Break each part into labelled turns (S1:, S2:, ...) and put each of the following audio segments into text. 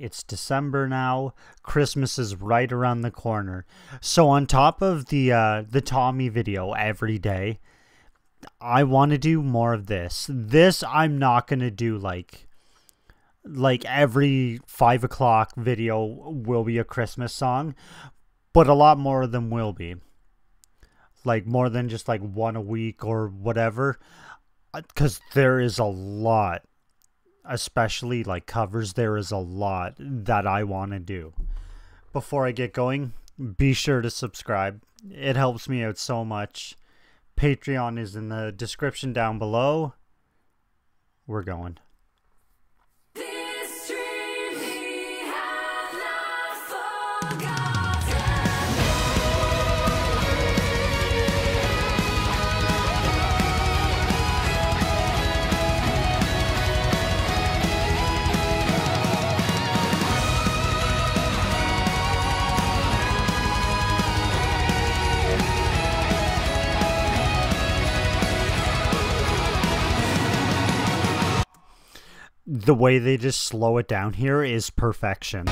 S1: It's December now. Christmas is right around the corner. So on top of the uh, the Tommy video every day, I want to do more of this. This I'm not gonna do like like every five o'clock video will be a Christmas song, but a lot more of them will be. Like more than just like one a week or whatever, because there is a lot, especially like covers. There is a lot that I want to do. Before I get going, be sure to subscribe. It helps me out so much. Patreon is in the description down below. We're going. The way they just slow it down here is perfection.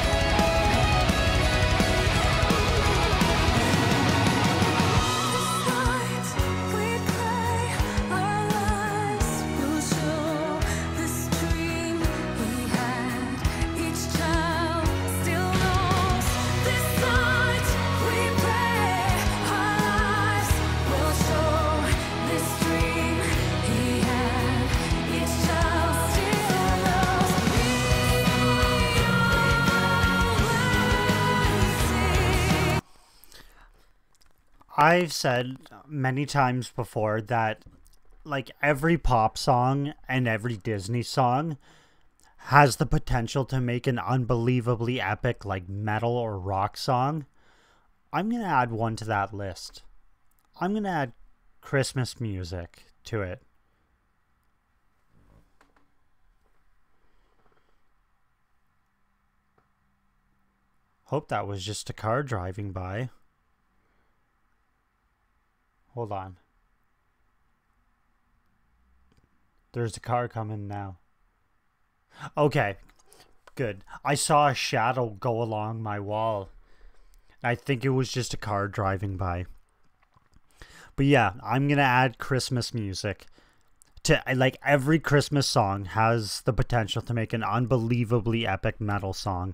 S1: I've said many times before that like every pop song and every Disney song has the potential to make an unbelievably epic like metal or rock song. I'm going to add one to that list. I'm going to add Christmas music to it. Hope that was just a car driving by. Hold on. There's a car coming now. Okay, good. I saw a shadow go along my wall. I think it was just a car driving by. But yeah, I'm going to add Christmas music. To like every Christmas song has the potential to make an unbelievably epic metal song.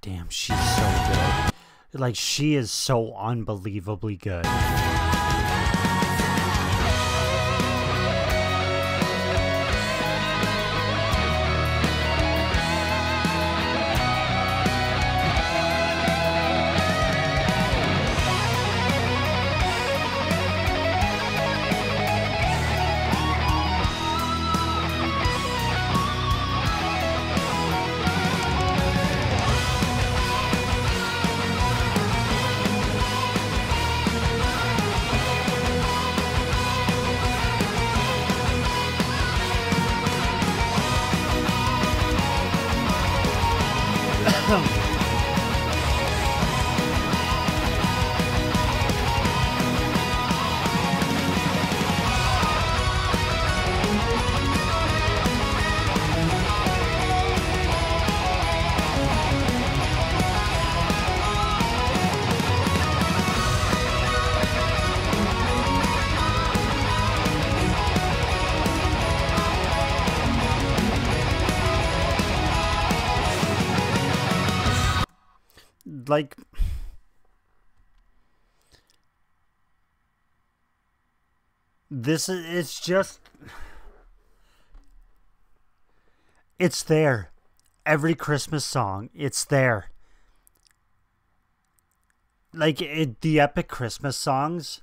S1: Damn, she's so good. Like she is so unbelievably good. Like This is it's just it's there. Every Christmas song, it's there. Like it, the epic Christmas songs,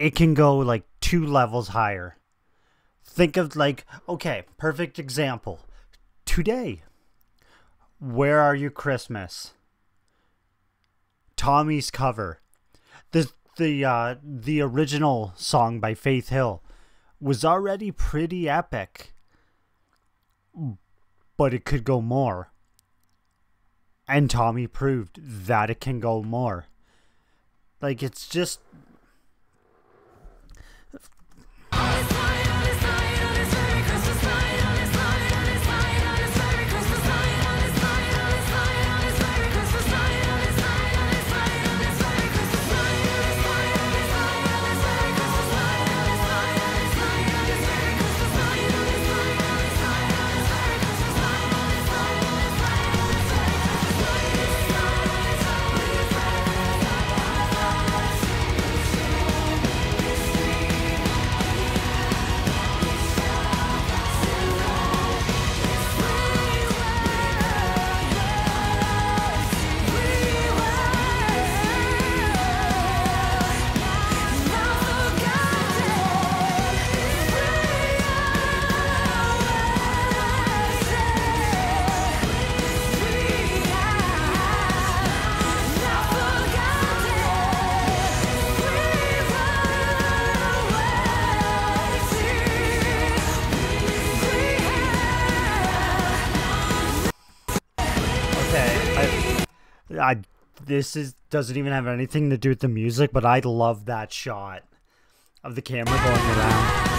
S1: it can go like two levels higher. Think of like okay, perfect example. Today, where are you Christmas? Tommy's cover. The the uh, the original song by Faith Hill was already pretty epic, but it could go more. And Tommy proved that it can go more. Like it's just I this is doesn't even have anything to do with the music, but I love that shot of the camera going around.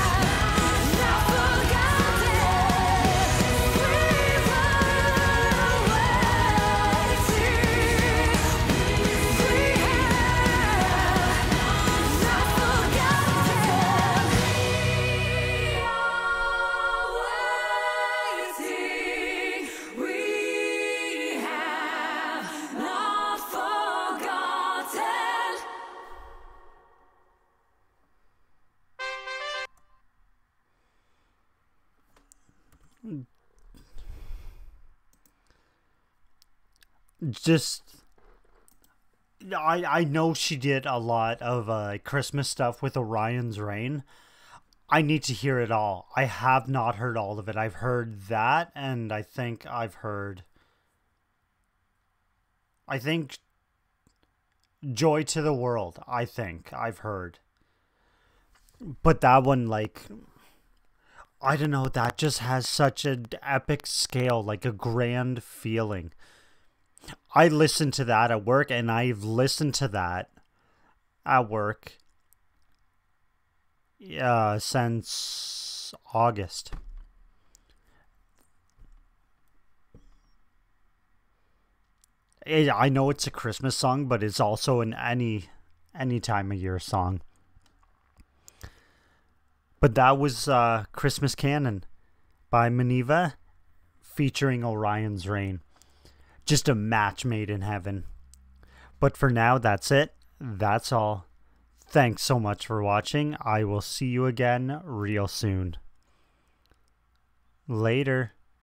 S1: Just I I know she did a lot of uh, Christmas stuff with Orion's Reign. I need to hear it all. I have not heard all of it. I've heard that, and I think I've heard. I think Joy to the World. I think I've heard, but that one like. I don't know, that just has such an epic scale, like a grand feeling. I listen to that at work, and I've listened to that at work uh, since August. I know it's a Christmas song, but it's also an any any time of year song. But that was uh, Christmas Canon by Minniva featuring Orion's Reign just a match made in heaven. But for now, that's it. That's all. Thanks so much for watching. I will see you again real soon. Later.